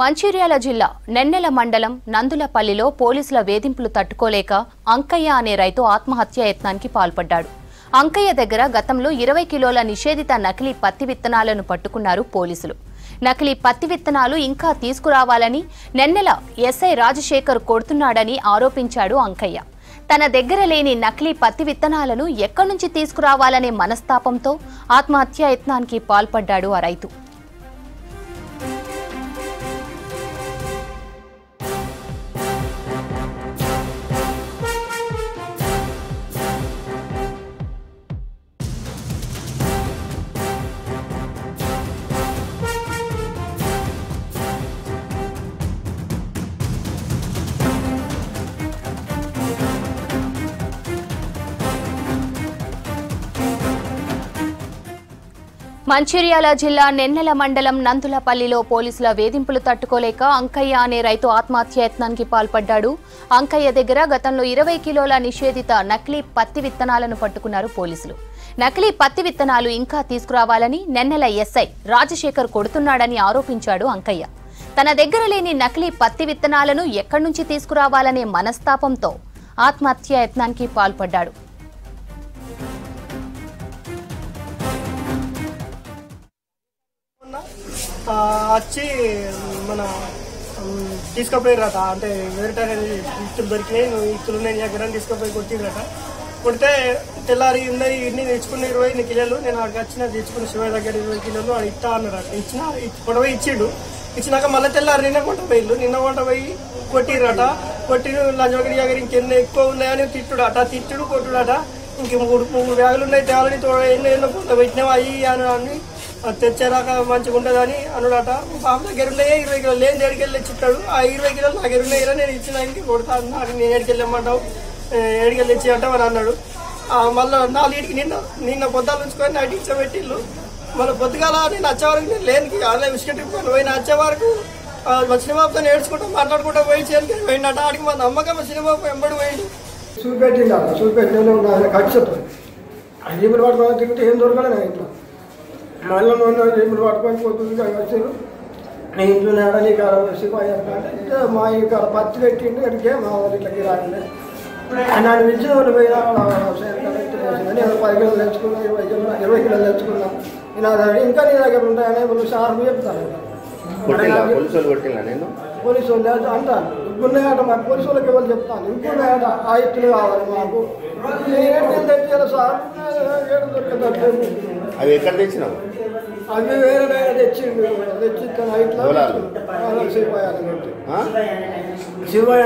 మంచిర్యాల జిల్లా నెన్నెల మండలం నందులపల్లిలో పోలీసుల వేధింపులు తట్టుకోలేక అంకయ్య అనే రైతు ఆత్మహత్య యత్నానికి పాల్పడ్డాడు. అంకయ్య దగ్గర గతంలో ఇరవై కిలోల నిషేధిత నకిలీ పత్తి విత్తనాలను పట్టుకున్నారు పోలీసులు. నకిలీ పత్తి విత్తనాలు ఇంకా తీసుకురావాలని నెన్నెల ఎస్ఐ రాజశేఖర్ కొడుతున్నాడని ఆరోపించాడు అంకయ్య. తన దగ్గర లేని నకిలీ పత్తి విత్తనాలను ఎక్కడి నుంచి తీసుకురావాలనే మనస్తాపంతో ఆత్మహత్య యత్నానికి పాల్పడ్డాడు ఆ రైతు. మంచిర్యాల జిల్లా నెన్నెల మండలం నందులపల్లిలో పోలీసుల వేధింపులు తట్టుకోలేక అంకయ్య అనే రైతు ఆత్మహత్యయత్నానికి పాల్పడ్డాడు. అంకయ్య దగ్గర గతంలో ఇరవై కిలోల నిషేధిత నకిలీ పత్తి విత్తనాలను పట్టుకున్నారు పోలీసులు. నకిలీ పత్తి విత్తనాలు ఇంకా తీసుకురావాలని నెన్నెల ఎస్ఐ రాజశేఖర్ కొడుతున్నాడని ఆరోపించాడు అంకయ్య. తన దగ్గర లేని నకిలీ పత్తి విత్తనాలను ఎక్కడి నుంచి తీసుకురావాలనే మనస్తాపంతో ఆత్మహత్యాయత్నానికి పాల్పడ్డాడు. వచ్చి మన తీసుకుపోయిరట అంటే వేరే ఇత్తులు దొరికినాయి నువ్వు ఇత్తులు ఉన్నాయి దగ్గర తీసుకుపోయి కొట్టిరట కొడితే తెల్లారి ఉన్నాయి ఇన్ని తెచ్చుకున్న ఇరవై ఇన్ని కిలోలు నేను అక్కడికి వచ్చిన తెచ్చుకున్న శివ దగ్గర ఇరవై కిలోలు అది ఇస్తా అన్నారట. ఇచ్చిన పొడవ ఇచ్చిండు. ఇచ్చినాక మళ్ళీ తెల్లారి నిన్న కొంట పోయిల్లు నిన్న కొంట పోయి కొట్టిరట కొట్టి లంచగడి దగ్గర ఇంకెన్ని ఎక్కువ ఉన్నాయని తిట్టుడట. తిట్టుడు కొట్టుడట. ఇంక మూడు మూడు బ్యాగులు ఉన్నాయి తేవాలని తోడ ఎన్నో ఎన్నో కొంత పెట్టినావు అయ్యి అని అని అది తెచ్చేదాకా మంచిగా ఉండదని అన్నాడట. బాబు దగ్గర ఉన్నాయే ఇరవై కిలోలు లేని దగ్గరికి వెళ్ళి తెచ్చిస్తాడు ఆ ఇరవై కిలోలు నా దగ్గర ఉన్నాయిరా నేను ఇచ్చిన ఇంటికి కొడతాను నాకు నేను ఏడికి వెళ్ళమంటావు? ఏడికి వెళ్ళి ఇచ్చి అని అన్నాడు. మళ్ళా నాలుగింటికి నిన్న నిన్న పొద్దాలు ఉంచుకొని నైట్ ఇచ్చబెట్టిళ్ళు మళ్ళీ పొద్దుగాల నేను వచ్చే వరకు నేను లేనికి అలా బిస్కెట్ పోయిన. వచ్చే వరకు మా సినిమాతో నేర్చుకుంటూ మాట్లాడుకుంటూ పోయి చేరికి పోయినట్ట ఆడికి మా నమ్మకం మా సినిమా వెంబడి పోయింది చూపెట్టింది చూపెట్టి నేను ఖర్చుతో పట్టుకొని తిరిగితే ఏం దొరకలేదు ఇంట్లో. మళ్ళీ మొన్న పట్టుకొని పోతుంది వచ్చారు నీ ఇంట్లో నేడ నీ కాడ అంటే మా ఈ కాడ పత్తి పెట్టిండు ఎడికే మా వాళ్ళు ఇట్లా గిరాకుండే నన్ను వాళ్ళు పోయినా నేను పది కిలోలు తెచ్చుకున్నా ఇరవై కిలో ఇరవై కిలోలు తెచ్చుకున్నా. నేను ఇంకా నీ దగ్గర ఉంటాయని వాళ్ళు షార్ప్ చెప్తాను. పోలీసు వాళ్ళు నేను అంటాను ఇంకున్నాయట మా పోలీసు వాళ్ళకి ఎవరు చెప్తాను. ఇంకున్నాయట ఆ ఇట్లు కావాలి మాకు. నేను తెచ్చాను సార్. ఏడు దొరకదు ఎక్కడ తెచ్చినావు? అవి వేరే వేరే తెచ్చిండు. తెచ్చి పెట్టి. ఆ? శివాయ